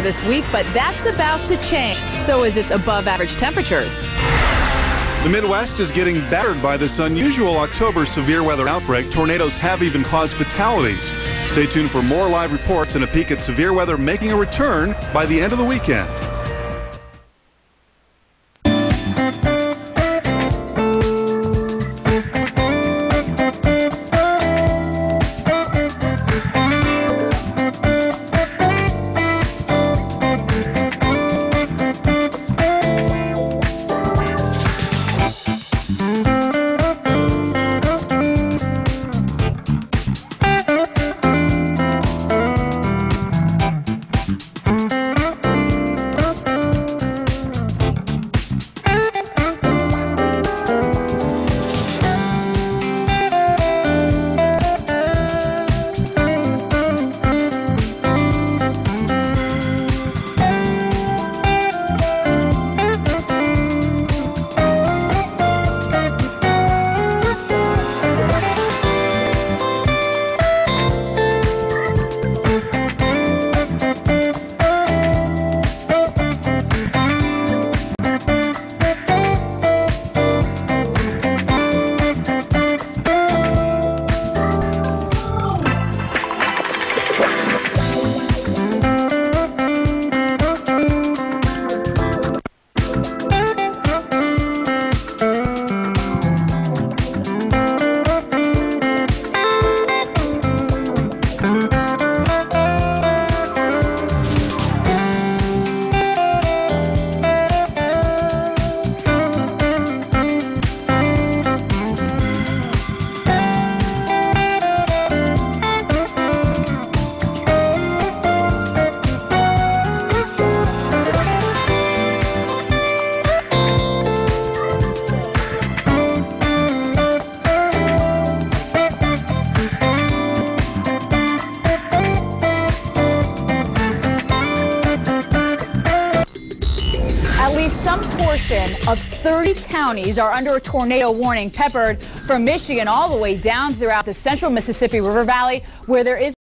this week, but that's about to change. So is its above average temperatures. The Midwest is getting battered by this unusual October severe weather outbreak. Tornadoes have even caused fatalities. Stay tuned for more live reports and a peek at severe weather making a return by the end of the weekend. At least some portion of 30 counties are under a tornado warning, peppered from Michigan all the way down throughout the central Mississippi River Valley, where there is